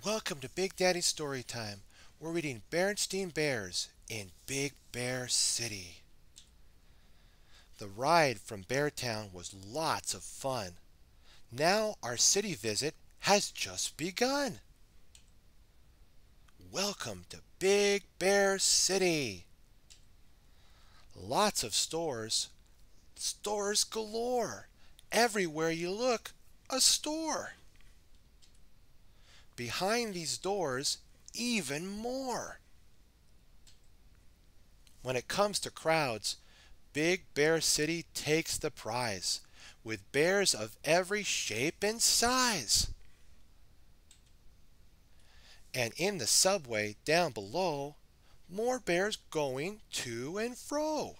Welcome to Big Daddy Storytime. We're reading Berenstain Bears in Big Bear City. The ride from Beartown was lots of fun. Now our city visit has just begun. Welcome to Big Bear City. Lots of stores. Stores galore. Everywhere you look, a store. Behind these doors, even more. When it comes to crowds, Big Bear City takes the prize with bears of every shape and size. And in the subway down below, more bears going to and fro.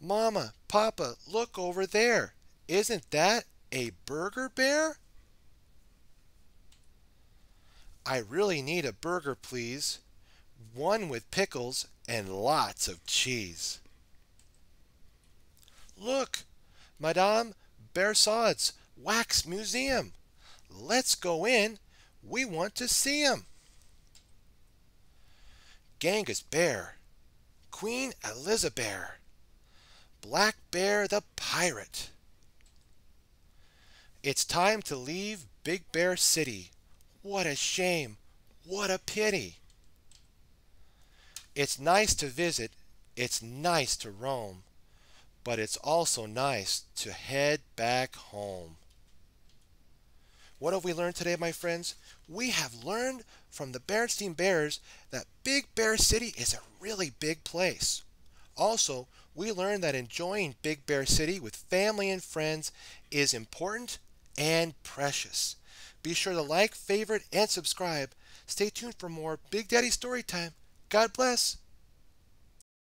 Mama, Papa, look over there. Isn't that a burger bear? I really need a burger, please. One with pickles and lots of cheese. Look, Madame Bearsaud's Wax Museum. Let's go in. We want to see him. Genghis Bear, Queen Elizabeth, Black Bear the Pirate. It's time to leave Big Bear City. What a shame. What a pity. It's nice to visit. It's nice to roam. But it's also nice to head back home. What have we learned today, my friends? We have learned from the Berenstain Bears that Big Bear City is a really big place. Also, we learned that enjoying Big Bear City with family and friends is important and precious. Be sure to like, favorite, and subscribe. Stay tuned for more Big Daddy Storytime. God bless.